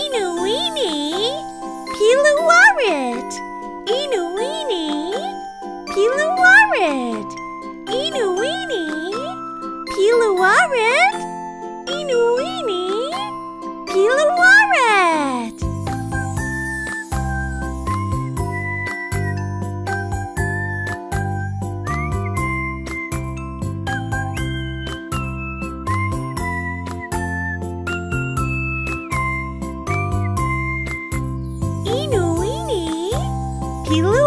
Inu weenie. Inu Lucky